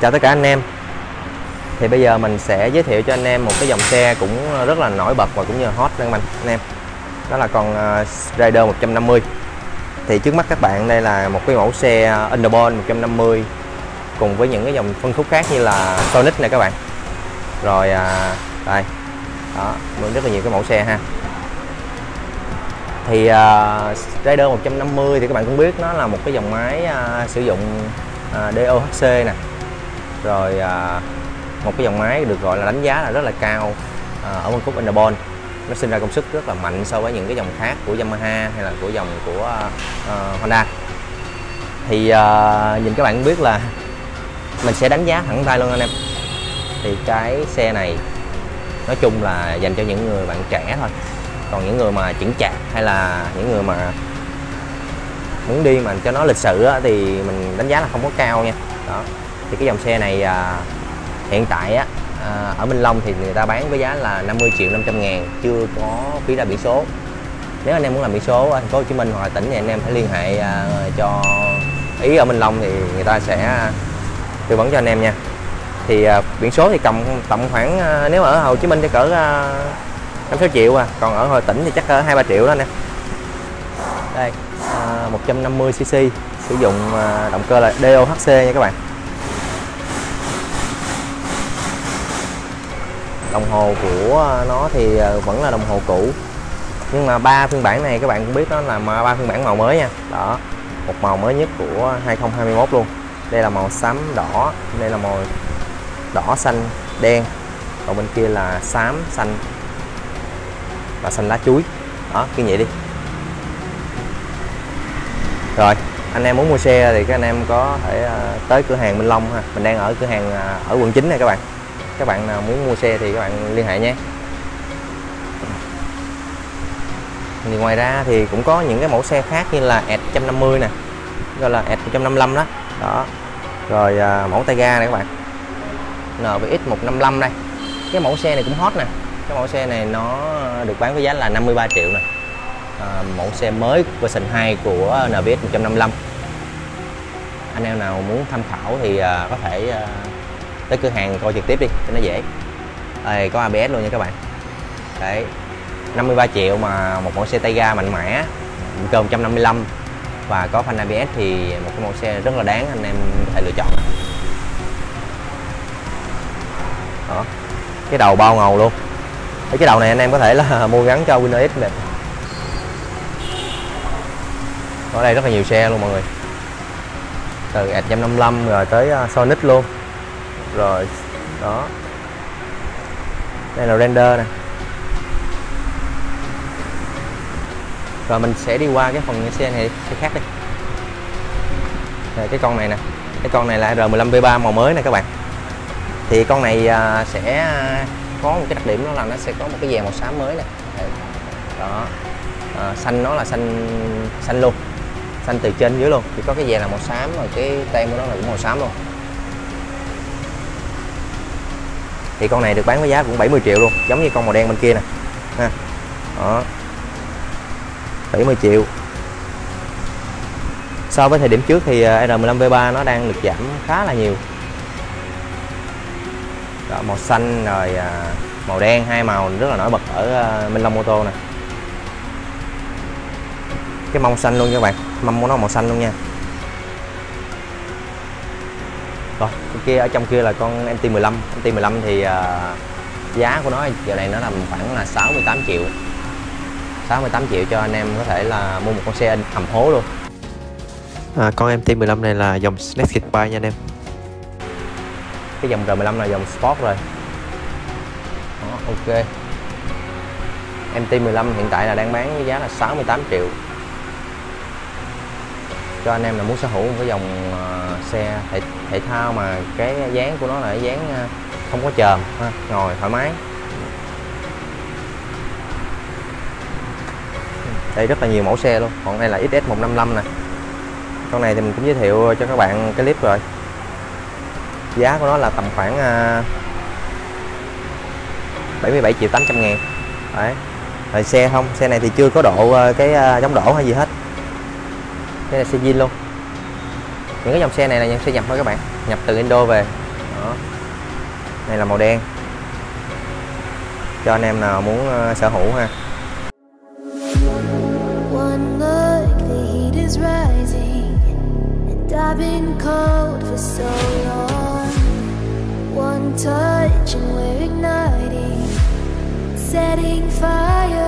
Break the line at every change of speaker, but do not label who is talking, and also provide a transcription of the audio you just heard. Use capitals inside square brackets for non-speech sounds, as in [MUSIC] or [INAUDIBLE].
Chào tất cả anh em. Thì bây giờ mình sẽ giới thiệu cho anh em một cái dòng xe cũng rất là nổi bật và cũng như hot anh anh em. Đó là con uh, Rider 150 Thì trước mắt các bạn đây là một cái mẫu xe Underborn 150 Cùng với những cái dòng phân khúc khác như là Sonic này các bạn. Rồi uh, đây Đó, rất là nhiều cái mẫu xe ha. Thì uh, Rider 150 thì các bạn cũng biết nó là một cái dòng máy uh, sử dụng uh, DOHC nè rồi à, một cái dòng máy được gọi là đánh giá là rất là cao à, ở phân khúc Underbone nó sinh ra công suất rất là mạnh so với những cái dòng khác của Yamaha hay là của dòng của uh, Honda. Thì uh, nhìn các bạn biết là mình sẽ đánh giá thẳng tay luôn anh em. Thì cái xe này nói chung là dành cho những người bạn trẻ thôi. Còn những người mà chững chạc hay là những người mà muốn đi mà cho nó lịch sự á, thì mình đánh giá là không có cao nha. Đó thì cái dòng xe này à, hiện tại á à, ở Minh Long thì người ta bán với giá là 50 triệu 500 ngàn chưa có phí ra biển số. Nếu anh em muốn làm biển số ở thành phố Hồ Chí Minh hoặc là tỉnh thì anh em phải liên hệ à, cho ý ở Minh Long thì người ta sẽ tư vấn cho anh em nha. Thì à, biển số thì cầm tầm khoảng à, nếu ở Hồ Chí Minh thì cỡ à, 5 6 triệu à còn ở hồi tỉnh thì chắc hai ba triệu đó nè đây à, 150 cc sử dụng à, động cơ là DOHC nha các bạn. Đồng hồ của à, nó thì à, vẫn là đồng hồ cũ. Nhưng mà ba phiên bản này các bạn cũng biết đó là ba phiên bản màu mới nha. Đó, một màu mới nhất của 2021 luôn. Đây là màu xám đỏ, đây là màu đỏ xanh đen, còn bên kia là xám xanh và xanh lá chuối. Đó, cứ vậy đi. Rồi, anh em muốn mua xe thì các anh em có thể à, tới cửa hàng Minh Long ha. Mình đang ở cửa hàng ở quận 9 này các bạn các bạn nào muốn mua xe thì các bạn liên hệ nhé. Thì ngoài ra thì cũng có những cái mẫu xe khác như là S150 nè gọi là S155 đó. Đó. Rồi à, mẫu tay ga này các bạn. NVX 155 đây. Cái mẫu xe này cũng hot nè. Cái mẫu xe này nó được bán với giá là 53 triệu nè. À, mẫu xe mới version 2 của NVX 155 anh em nào muốn tham khảo thì à, có thể à, tới cửa hàng coi trực tiếp đi, cho nó dễ. Đây có ABS luôn nha các bạn. Đấy 53 triệu mà một mẫu xe tay ga mạnh mẽ cơ 155 và có phanh ABS thì một cái mẫu xe rất là đáng, anh em có thể lựa chọn. Đó, cái đầu bao ngầu luôn. Cái đầu này anh em có thể là [LAUGHS] mua gắn cho Winner X đẹp ở đây rất là nhiều xe luôn mọi người. Từ S155 rồi tới ờ, Sonic luôn rồi. Đó. Đây là render nè. Rồi mình sẽ đi qua cái phần xe này xe khác đi. Rồi, cái con này nè. Cái con này là R15 V3 màu mới nè các bạn. Thì con này à, sẽ có một cái đặc điểm đó là nó sẽ có một cái dàn màu xám mới này đó. À, xanh nó là xanh xanh luôn. Xanh từ trên dưới luôn. Chỉ có cái dàn là màu xám rồi cái tem của nó là cũng màu xám luôn. Thì con này được bán với giá cũng 70 triệu luôn giống như con màu đen bên kia nè. Ha. Đó. 70 triệu. So với thời điểm trước thì à, R15 V3 nó đang được giảm khá là nhiều. Đó, màu xanh rồi à, màu đen hai màu rất là nổi bật ở à, Minh Long Moto Tô nè. Cái mông xanh luôn các bạn. Mâm của nó màu xanh luôn nha. Rồi cái kia ở trong kia là con MT15 MT15 thì à, giá của nó giờ này nó nằm khoảng là 68 triệu. 68 triệu cho anh em có thể là mua một con xe hầm hố luôn. À, con MT15 này là dòng Kit Bike nha anh em. Cái dòng R15 là dòng Sport rồi. Đó, ok. MT15 hiện tại là đang bán với giá là 68 triệu. Cho anh em là muốn sở hữu một cái dòng uh, xe thể, thể thao mà cái dáng của nó là cái dáng ờ, không có chờm ha, ngồi thoải mái. Đây rất là nhiều mẫu xe luôn còn đây là XS155 nè. Con này thì mình cũng giới thiệu cho các bạn cái clip rồi. Giá của nó là tầm khoảng ờ, 77 triệu 800 ngàn. Đấy rồi xe không? Xe này thì chưa có độ ờ, cái giống chống đổ hay gì hết. Cái này xe zin luôn những cái dòng xe này là những xe nhập thôi các bạn. Nhập từ Indo về.
Đó. Này là màu đen. Cho anh em nào muốn uh, sở hữu ha. I've been cold for so long. One touch and we're igniting Setting fire.